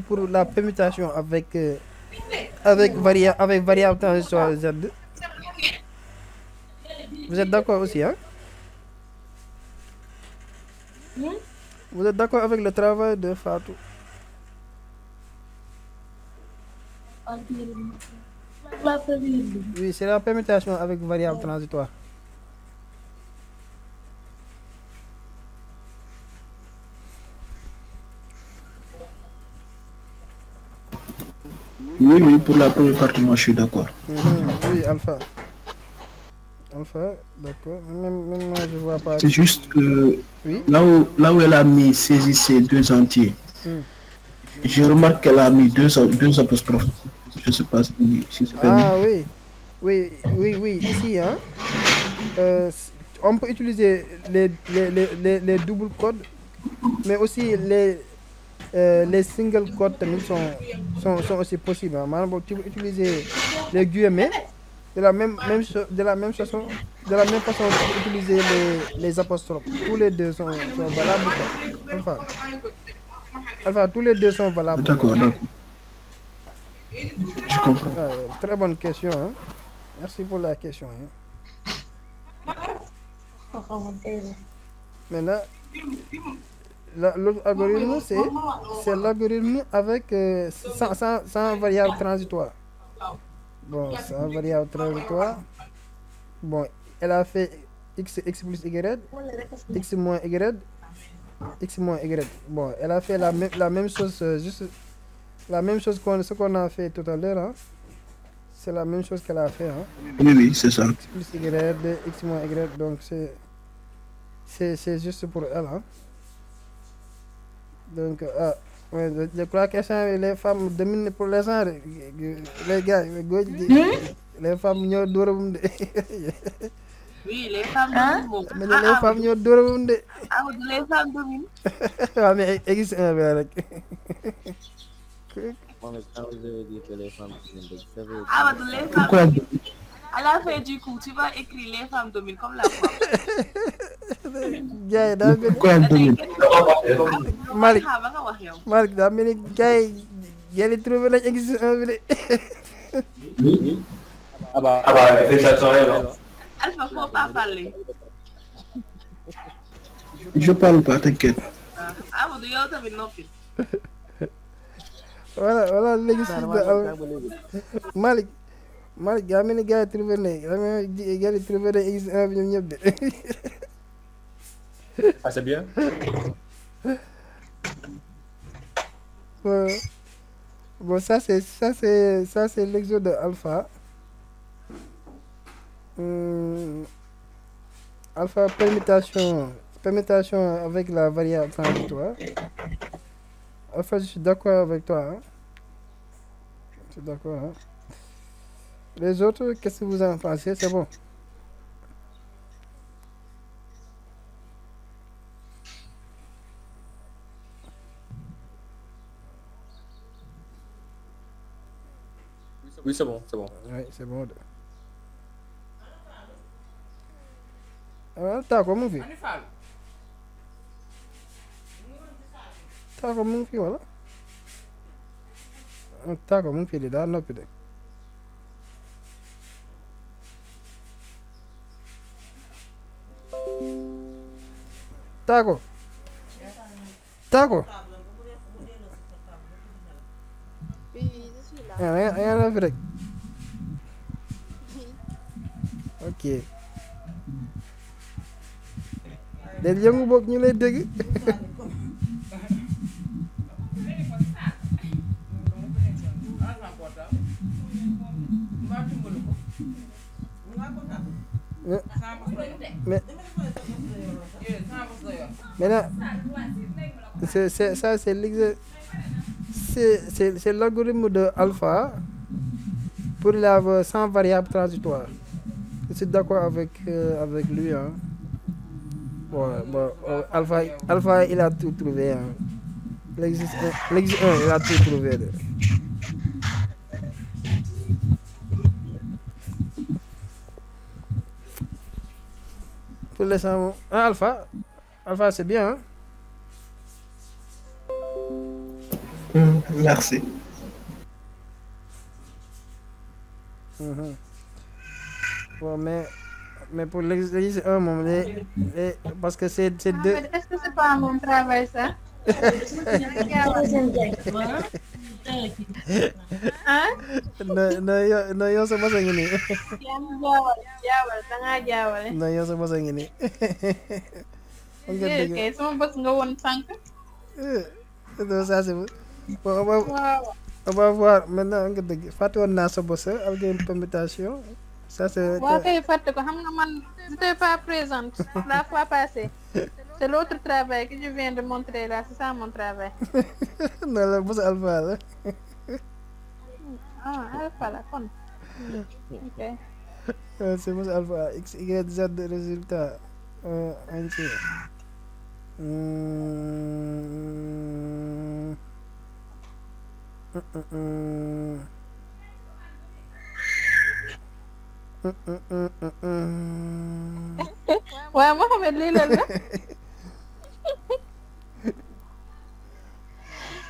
pour la permutation avec, euh, avec, varia avec variable transitoire. Vous êtes d'accord aussi, hein? Vous êtes d'accord avec le travail de Fatou? Oui, c'est la permutation avec variable transitoire. Oui, oui, pour la première partie, moi je suis d'accord. Mhm, Oui, Alpha. Alpha, d'accord. Même, même moi, je vois pas. C'est juste que Oui. là, où, là où elle a mis saisissez deux entiers, Hmm. je remarque qu'elle a mis deux, deux apostrophes. Je sais pas si, si c'est permis. Ah oui, oui, oui, oui, ici, hein, euh, on peut utiliser les, les, les, les, les doubles codes, mais aussi les, les single codes tamit sont, sont, sont aussi possibles. Hein. Maanaam boobu tu peux utiliser les guillemets de la même, même, de la même façon, de la même façon tu peux utiliser les, les apostrophes. Tous les deux sont, sont valables. quoi. Enfin, enfin, tous les deux sont valables. D'accord, d'accord. Je comprends. Très bonne question. hein. Merci pour la question. hein. Maintenant, l'autre algorithme, c'est, c'est l'algorithme avec euh, sans, sans, sans variable transitoire. Bon, sans variable transitoire. Bon, elle a fait x, x plus y, x moins y, x moins y. Bon, elle a fait la, même la même chose, euh, juste la même chose qu'on ce qu'on a fait tout à l'heure. hein. C'est la même chose qu'elle a fait. Hein Oui, oui, c'est ça. plus y, x moins y, donc c'est c'est c'est juste pour elle. Hein. Donc, ah, ouais, je, je crois que ça, les femmes dominent pour l'instant. de. Les gars, les les femmes ñoo dóoragum de. Oui, les femmes Hein? dominent moom. Mais les femmes ñoo dóoragum de. Ah, les femmes dominent. waaw mais existe un bi la rek. Moi, mais quand vous avez dit que les femmes dominent, vous savez, Ah, les femmes Pourquoi? dominent. À la fin du coup, tu vas écrire les femmes dominent comme la femme. gars yi daa mel Pourquoi elle domine? Malick Ah. Malick daa mel ni gars yi yéen a trouvé nañ existe un bi de. Ah bah, Ah bah, ça hein. Alpha, faut pas parler. Je parle pas, t'inquiète. Ah, Amadou, yow tamit noppi. voilà voilà léegi si da Malick Malick daa mel ni gars yi trouvé nañ daa mel ni gars yi trouvé nañ existe un bi ñoom ñëpp de. Ah, c'est bien. Bon, bon, ça c'est ça c'est ça c'est l'exode de alpha. Hum, alpha permutation permutation avec la variable transitoire. Alpha, je suis d'accord avec toi. hein. Je suis d'accord. hein. Les autres, qu'est-ce que vous en pensez? C'est bon. Oui, c'est bon, c'est bon. Oui, c'est bon. de. Ah, Tako mu ngi fi. Tako mu ngi fi wala? Ah, Tako mu Tago Tago yaa ngi fi rek ok del yëngu boog ñu lay dégg maintenant c'est ça c'est l'algorithme de alpha pour la sans variable transitoire je suis d'accord avec euh, avec lui hein. Bon euh, alpha alpha il a tout trouvé hein. L'exis un l'exis un il a tout trouvé de. pour l'instant ah alpha? Alpha c'est bien hein Hmm, Merci. Mhm. Bon, mais, mais pour l'exercice 1, moom, les, les, parce que c'est c'est deux. Est-ce que c'est pas mon travail ça? Ah non non yow sa bosa ngi nii non yow sa bosa ngi nii. Xam nga dëgg. Kay sama bës nga woon sànq. C'est bon on va waaw. on va voir maintenant nga dëgg. Fàtte woon naa sa avec une permutation. Ça c'est waaw kay fàtte ko. Xam nga man j'étais pas présente la fois passée. C'est l'autre travail que je viens de montrer là. C'est ça mon travail. Non la bosa alpha la. Ah alpha la kon. Ok. Euh, c'est bosa alpha x y z résultat. Euh, entier. Hum, hum, hum, waaw Mohamed lii lan la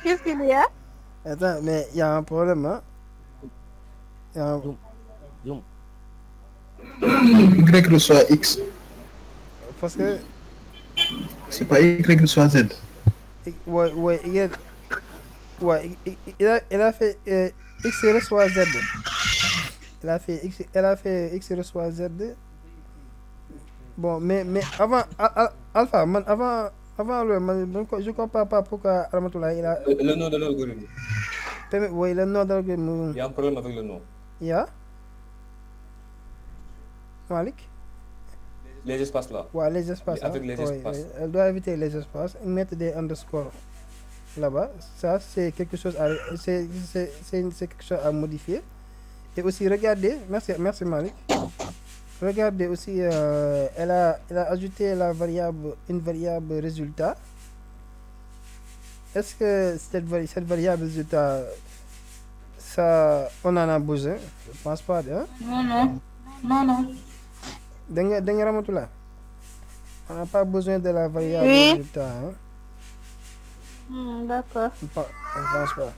qu'est-ce qu'il y a Attends, mais il y a un problème, hein? Y a un- Zoom. Y reçoit X. Parce que, C'est pas Y reçoit Z. ouais, ouais, il, a, ouais, il, a, il a fait euh, X reçoit Z. Il a fait X, elle a fait X reçoit Z. Bon, mais, mais avant, Al- Al- Alpha, man, avant, avant le, man, je comprends pas pourquoi Ramatoula, il a, Le, le nom de l'algorithme. ouais, le nom d'algorithme. Il y a un problème avec le nom. Il y a? Malik? Les espaces là. Ouais, les espaces. Avec hein. les espaces. ouais. Elle doit éviter les espaces et mettre des underscores là-bas. Ça, c'est quelque chose à, c'est, c'est, c'est, une- c'est quelque chose à modifier. Et aussi, regardez, merci, merci Malik. Regardez aussi, euh, elle, a, elle a ajouté la variable, une variable résultat. Est-ce que cette, vari- cette variable résultat, ça, on en a besoin? Je pense pas, hein? Non, non. Non, non. Nga nga Ramatoulaye on n'a pas besoin de la variable Oui. résultat hein. Hmm, d'accord. On pense pas.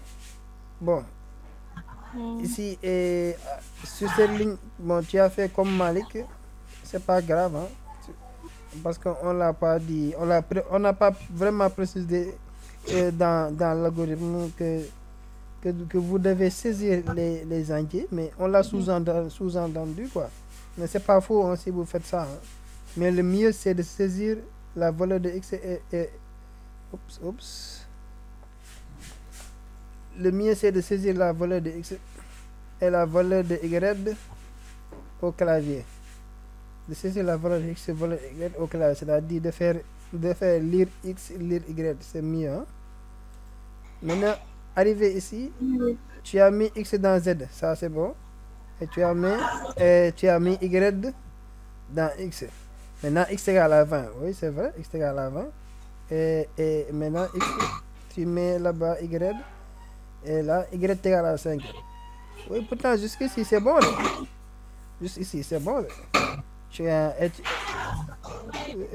Bon. Hmm. ici et euh, sur cette ligne bon tu as fait comme Malik. C'est pas grave hein. Parce qu'on l'a pas dit on l'a pré- on n'a pas vraiment précisé euh, dans dans l'algorithme que que que vous devez saisir les les entiers mais on l'a sous-entendu sous-entendu quoi mais c'est pas faux hein, si vous faites ça hein. mais le mieux c'est de saisir la valeur de x et, et oups oups le mieux c'est de saisir la valeur de x et la valeur de y au clavier de saisir la valeur de x et la valeur de y au clavier c'est-à-dire de faire de faire lire x lire y c'est mieux hein. maintenant arrivé ici tu as mis x dans z ça c'est bon et tu as mis et tu as mis y dans x. Maintenant x égale à 20 oui c'est vrai x égale à 20 et, et maintenant x tu mets là-bas y et là y égale à 5 oui pourtant jusqu'ici c'est bon jusqu'ici c'est bon tu as tu-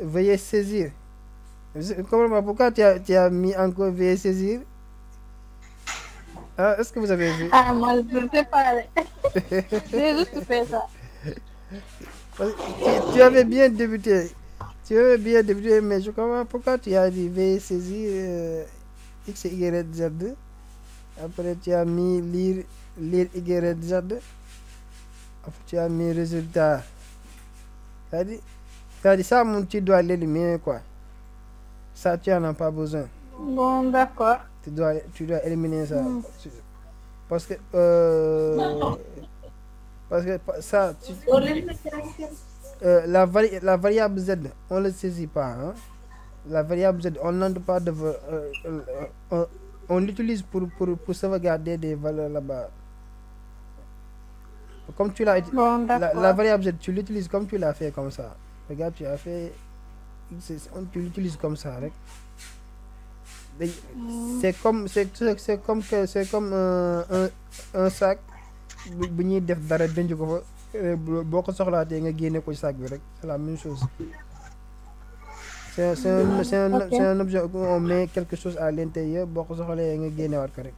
veuillez saisir. Je comprends pas pourquoi tu as, tu as mis encore veuillez saisir? Ah, est-ce que vous avez vu? Ah moi je sais pas j'ai juste fait ça Parce que tu, tu avais bien débuté. Tu avais bien débuté, mais je comprends pourquoi tu as dit veuillez saisir euh, X, Y, Z. Après, tu as mis lire, lire Y, Z. Après, tu as mis résultat. C'est-à-dire, c'est-à-dire ça, mon, tu dois l'éliminer, quoi. Ça, tu n'en as pas besoin. bon d'accord Tu dois, tu dois éliminer ça. Tu- Parce que, euh, parce que ça, tu, euh, la, vari- la variable Z, on ne le saisit pas. hein. La variable Z, on n'entre pas de. euh, euh, on, on l'utilise pour, pour, pour sauvegarder des valeurs là-bas. Comme tu l'as bon la, d'accord la variable Z, tu l'utilises comme tu l'as fait comme ça. Regarde, tu as fait. on- Tu l'utilises comme ça. Day- C'est comme, c'est, c'est c'est comme, que, c'est comme un, un sac bu bu ñuy def dara denc ko fa euh, boo ko soxlaatee nga génne ko ci sac bi rek c'est la même chose. C'est c'est un c'est un objet on met quelque chose à l'intérieur boo ko soxalee nga génnewaat ko rek.